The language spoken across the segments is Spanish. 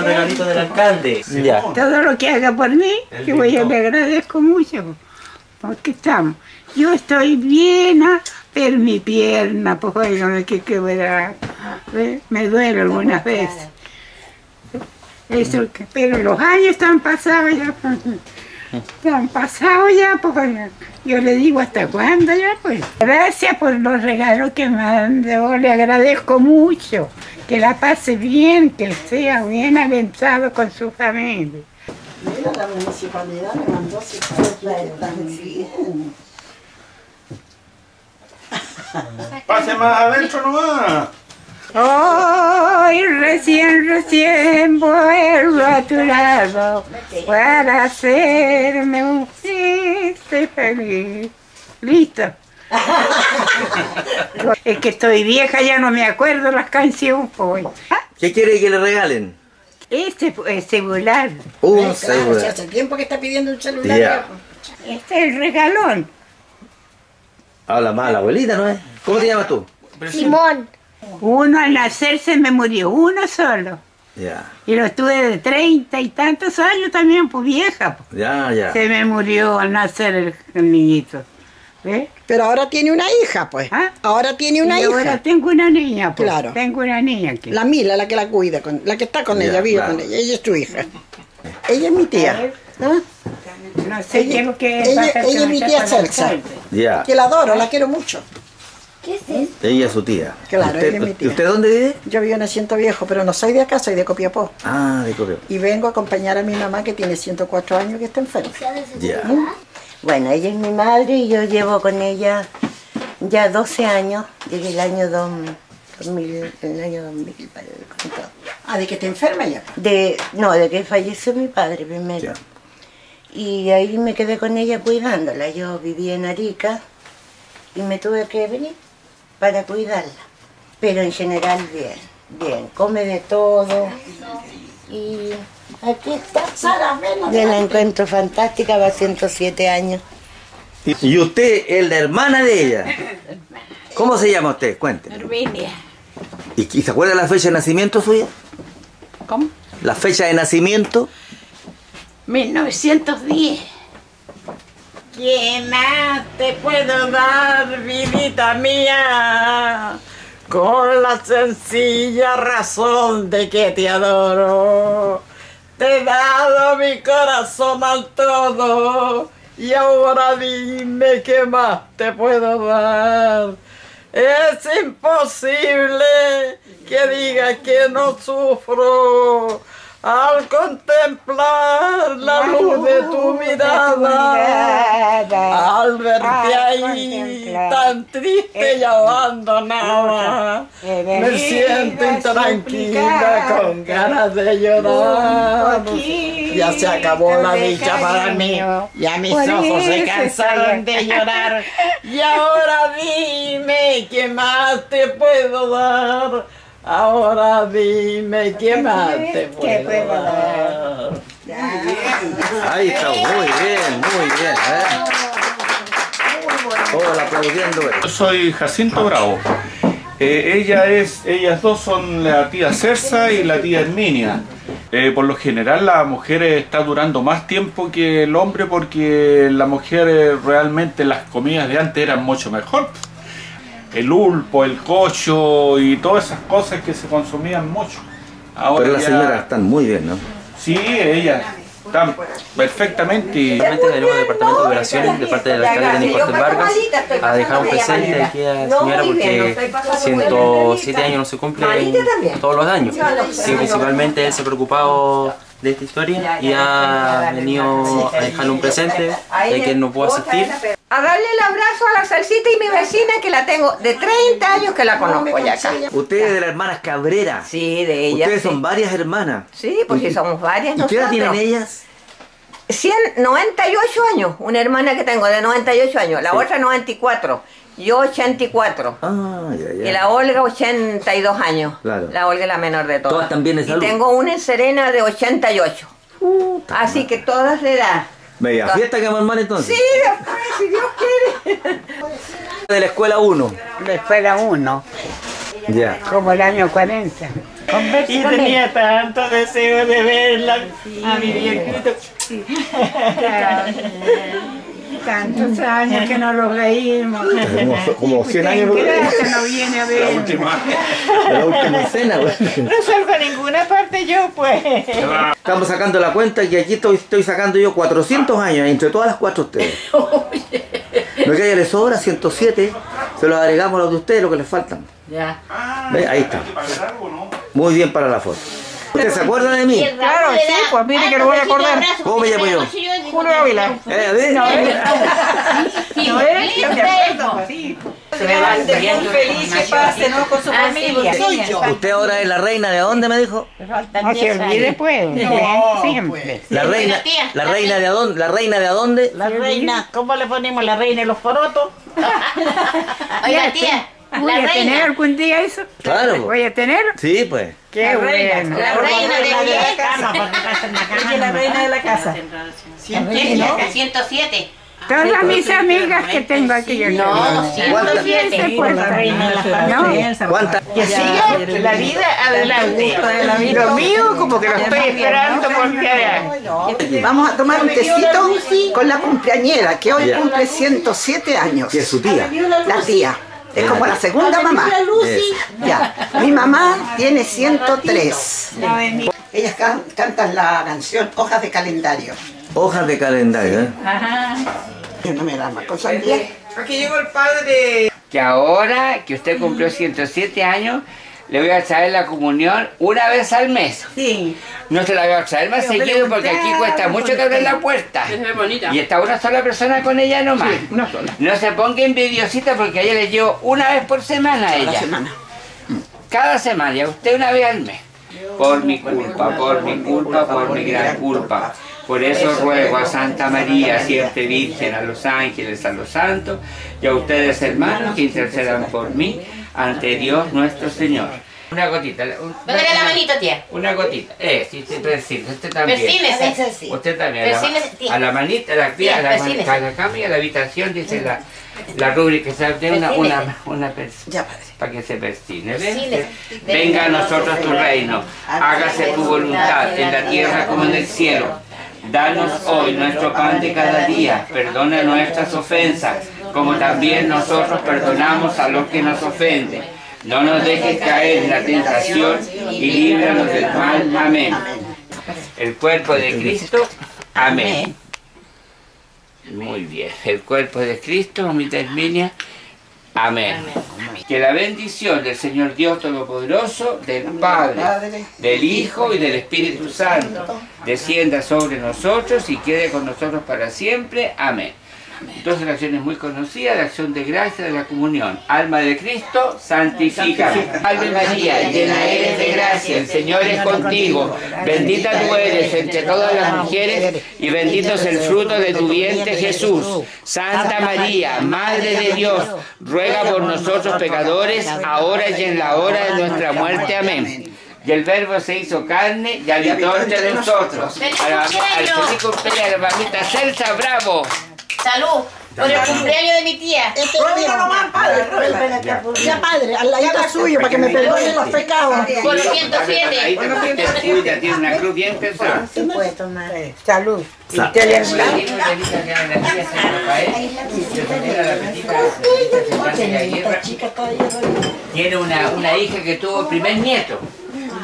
un regalito del alcalde. Ya. Todo lo que haga por mí, que voy, yo lindo. le agradezco mucho. Porque estamos. Yo estoy bien, ah, pero mi pierna, pues oigan, que quebrar. ¿ve? Me duele algunas veces. Eso, pero los años están pasados ya. Están pasados ya, pues. Yo le digo hasta cuándo ya, pues. Gracias por los regalos que me mandó, le agradezco mucho. Que la pase bien, que sea bien aventado con su familia. Mira, la municipalidad me mandó su. Pase más adentro nomás. Hoy recién, recién vuelvo a tu lado para hacerme un triste feliz. Listo. es que estoy vieja, ya no me acuerdo las canciones. Pues. ¿Qué quiere que le regalen? Este es celular. Un Claro, si celular. hace tiempo que está pidiendo un celular. Este es el regalón. Habla más la abuelita, ¿no es? ¿Cómo te llamas tú? Simón. Uno al nacer se me murió, uno solo. Ya, Y lo tuve de treinta y tantos años también, pues vieja. pues. ya, ya. Se me murió al nacer el, el niñito. Pero ahora tiene una hija, pues. ¿Ah? Ahora tiene una y hija. ahora tengo una niña, pues. Claro. Tengo una niña aquí. La Mila, la que la cuida, con, la que está con Ya, ella, vive claro. con ella. Ella es tu hija. Ella es mi tía. ¿ah? No sé Ella- qué es lo que ella- es mi tía Celsa. Ya. Que la adoro, la quiero mucho. Ella es su tía. Claro, ¿Usted, ella es mi tía. ¿Y usted dónde vive? Yo vivo en Asiento Viejo, pero no soy de acá, soy de Copiapó. Ah, de Correo. Y vengo a acompañar a mi mamá que tiene 104 años que está enferma. Ya. Bueno, ella es mi madre y yo llevo con ella ya 12 años, desde el año dos- 2000, el año 2000, para el. Ah, de que está enferma ya. De, no, de que falleció mi padre primero. Ya. Y ahí me quedé con ella cuidándola. Yo vivía en Arica y me tuve que venir para cuidarla. Pero en general bien, bien. Come de todo. Y aquí está. Sara, ven. Yo la encuentro fantástica, va a 107 años. Y y usted es la hermana de ella. ¿Cómo se llama usted? Cuénteme. Herminia. ¿Y, y se acuerda la fecha de nacimiento suya? ¿Cómo? ¿La fecha de nacimiento? 1910. ¿Qué más te puedo dar, vidita mía? Con la sencilla razón de que te adoro. Te he dado mi corazón al todo. Y ahora dime qué más te puedo dar. Es imposible que diga que no sufro al contemplar la luz de tu mirada. Al verte ahí tan triste y abandonada, me siento intranquila con ganas de llorar. Ya se acabó la dicha para mí, ya mis ojos se cansaron de llorar. Y ahora dime qué más te puedo dar. Ahora dime qué más te ¿Qué puedo puedo dar. Ahí está, muy bien, muy bien. ¿eh? Todos aplaudiendo. Yo soy Jacinto Bravo. Eh, ella es, ellas dos son la tía Cersa y la tía Herminia. Eh, por lo general la mujer está durando más tiempo que el hombre porque la mujer eh, realmente las comidas de antes eran mucho mejor. El ulpo, el cocho y todas esas cosas que se consumían mucho. Ahora Pero las ya- señoras están muy bien, ¿no? Sí, ellas están perfectamente y Realmente del nuevo departamento de operaciones de parte del alcalde Denis Cortés Vargas a dejar un presente aquí a la señora porque 107 años no se cumple todos los años. Sí, principalmente él se ha preocupado de esta historia y ha venido a dejarle un presente de que no pudo asistir. A darle el abrazo a la salsita y mi vecina que la tengo de 30 años que la conozco ya acá. Ustedes de las hermanas Cabrera. Sí, de ella. Ustedes sí. son varias hermanas. Sí, pues sí, ¿Y- somos varias ¿Y qué edad tienen ellas? 100, 98 años, una hermana que tengo de 98 años, la otra 94, yo 84. Ah, ya, ya. Y la Olga 82 años. Claro. La Olga es la menor de todas. Todas también de salud. Y tengo una en Serena de 88. Así que todas de edad. Media Todas. fiesta que armar entonces. Sí, después, si Dios quiere. De la escuela 1. La escuela 1, Ya. como el año 40. y tenía tanto deseo de verla a mi viejito. Tantos años que no los veíamos. Como, como 100 años. Que no viene a ver. La última, la última cena, No salgo a ninguna parte yo, pues. Estamos sacando la cuenta y aquí estoy, estoy sacando yo 400 años entre todas las cuatro ustedes. Lo que a ella le sobra, 107, se los agregamos a los de ustedes, lo que les faltan. Ya. ¿Ve? Ahí está. Muy bien para la foto. ¿Usted se acuerda de mí? Claro, sí, pues mire que lo voy a acordar. ¿Cómo me llamo yo? Julio Ávila. ¿Eh? No. No. Yo me acuerdo, sí. Se levante muy feliz que pase, ¿no? Con su familia. Soy yo. ¿Usted ahora es la reina de dónde me dijo? No se olvide, pues. Siempre. La reina, la reina de dónde, la reina de dónde? La reina, ¿cómo le ponemos la reina de los porotos? Oiga, tía, ¿Voy a tener algún día eso? Claro. ¿Voy a tener? Sí, pues. Qué bueno. La reina de la quién? casa. Ella es la reina de la casa. La 107. Todas mis amigas que tengo aquí. yo No, creo. 107. Se cuentan. No. ¿Cuántas? Que siga la vida adelante. Lo mío como que lo estoy esperando porque Vamos a tomar un tecito con la cumpleañera, que hoy cumple 107 años. Que es su tía. La tía. Es como la segunda mamá. Ya. Mi mamá tiene 103. Ellas can- cantan la canción Hojas de Calendario. Hojas de calendario, ¿eh? Yo no me da más cosas bien. Aquí llegó el padre. que ahora que usted cumplió 107 años, le voy a traer la comunión una vez al mes. Sí. No se la voy a traer más seguido porque aquí cuesta mucho que abrir la puerta. Y está una sola persona con ella nomás. Una sola. No se ponga envidiosita porque a ella le llevo una vez por semana a La ella. semana. Cada semana, y a usted una vez al mes. Por mi culpa, por mi culpa, por mi gran culpa. Por eso ruego a Santa María, siempre Virgen, a los ángeles, a los santos, y a ustedes hermanos que intercedan por mí ante Dios nuestro Señor. Una gotita. un- Póngale la manito, tía. Una gotita. Eh, sí, sí, persínese. Usted también. Persínese. Usted también. A la, Persínese, tía. a la manita, a la, Tía, a la, persínese. a la cama y a la habitación, dice la, la rúbrica. Se de una, una, una pers- Ya, padre. para que se persine. ¿ves? Persínese. Venga a nosotros tu reino. Hágase tu voluntad en la tierra como en el cielo. Danos hoy nuestro pan de cada día. Perdona nuestras ofensas, como también nosotros perdonamos a los que nos ofenden. No nos dejes caer en la tentación y líbranos del mal. Amén. El cuerpo de Cristo. Amén. Muy bien. El cuerpo de Cristo, mamita Herminia. Amén. Que la bendición del Señor Dios Todopoderoso, del Padre, del Hijo y del Espíritu Santo descienda sobre nosotros y quede con nosotros para siempre. Amén. Dos oraciones muy conocidas, la acción de gracia de la comunión. Alma de Cristo, santifica. Ave María, llena eres de gracia, el Señor es contigo. Bendita tú eres entre todas las mujeres y bendito es el fruto de tu vientre Jesús. Santa María, Madre de Dios, ruega por nosotros pecadores, ahora y en la hora de nuestra muerte. Amén. Y el verbo se hizo carne y habitó entre nosotros. ¡Feliz A la- Al cumpleaños! feliz cumpleaños a la mamita Celsa, bravo. Salud. Por el cumpleaños de mi tía. Ruévelo nomás, padre, ruévelo. Ya, padre, al ladito suyo, para que me perdone los pecados. Por los Ahí 107. te cuida, tiene una cruz bien pesada. Se puede tomar. Salud. Sa- Y te le. Tiene una, una hija que tuvo el primer nieto.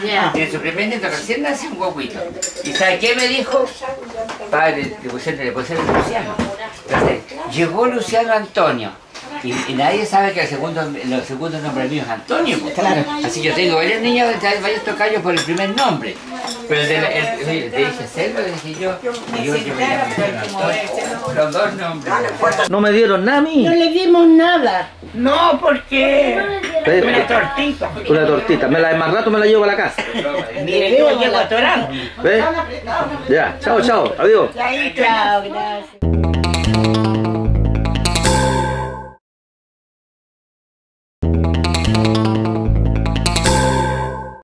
Ya. Tiene su primer nieto, recién nace un guaguito. ¿Y sabe qué me dijo? Padre, le Luciano. Entonces, llegó Luciano Antonio. Y, y nadie sabe que el segundo, el segundo nombre mío es Antonio. pues. Así yo tengo varios niños, varios tocayos por el primer nombre. Pero el de la- el- el- le dije Selva, le dije yo, y yo, yo me Antonio. Los dos nombres. No me dieron nada a mí. No le dimos nada. No, porque Una tortita. Una tortita. Me la, más rato me la llevo a la casa. Mire, llego a Torán. ¿Ves? Ya, chao, chao. Adiós. Chao, gracias.